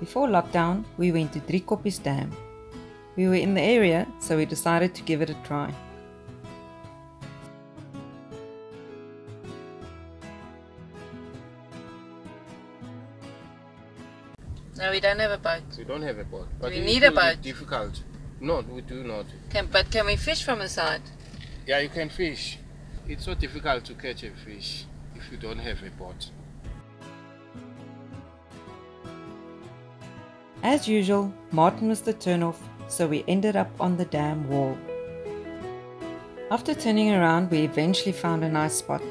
Before lockdown, we went to Driekoppies Dam. We were in the area, so we decided to give it a try. No, we don't have a boat. We don't have a boat. But we it need a will be boat? Difficult. No, we do not. Can, but can we fish from the side? Yeah, you can fish. It's so difficult to catch a fish if you don't have a boat. As usual, Martin was the turnoff, so we ended up on the dam wall. After turning around, we eventually found a nice spot.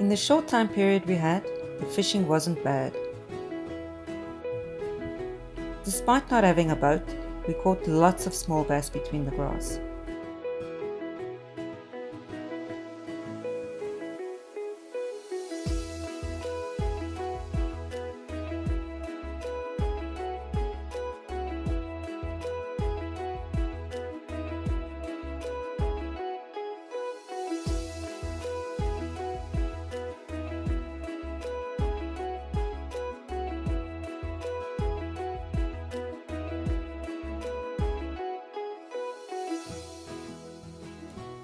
In the short time period we had, the fishing wasn't bad. Despite not having a boat, we caught lots of small bass between the grass.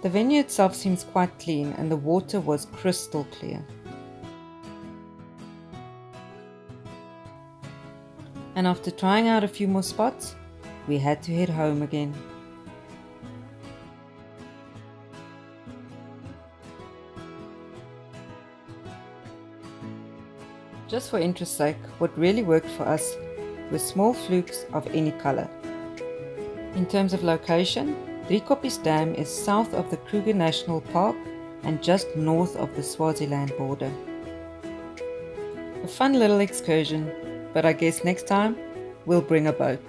The venue itself seems quite clean and the water was crystal clear. And after trying out a few more spots, we had to head home again. Just for interest's sake, what really worked for us were small flukes of any color. In terms of location, Driekoppies Dam is south of the Kruger National Park and just north of the Swaziland border. A fun little excursion, but I guess next time we'll bring a boat.